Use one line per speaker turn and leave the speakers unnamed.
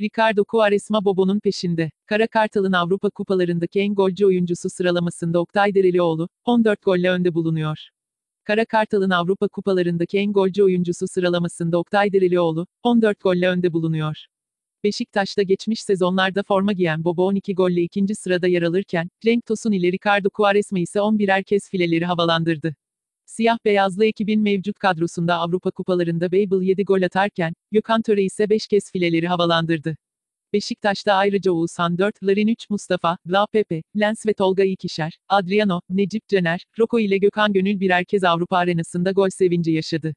Ricardo Quaresma Bobo'nun peşinde. Kara Kartal'ın Avrupa Kupalarındaki en golcü oyuncusu sıralamasında Oktay Derelioğlu, 14 golle önde bulunuyor. Kara Kartal'ın Avrupa Kupalarındaki en golcü oyuncusu sıralamasında Oktay Derelioğlu, 14 golle önde bulunuyor. Beşiktaş'ta geçmiş sezonlarda forma giyen Bobo 12 golle ikinci sırada yer alırken, Cenk Tosun ile Ricardo Quaresma ise 11'er kez fileleri havalandırdı. Siyah beyazlı ekibin mevcut kadrosunda Avrupa Kupalarında Babel 7 gol atarken, Gökhan Töre ise 5 kez fileleri havalandırdı. Beşiktaş'ta ayrıca Oğuzhan 4, Larin 3, Mustafa, La Pepe, Lens ve Tolga ikişer, Adriano, Necip Caner, Roko ile Gökhan Gönül birer kez Avrupa arenasında gol sevinci yaşadı.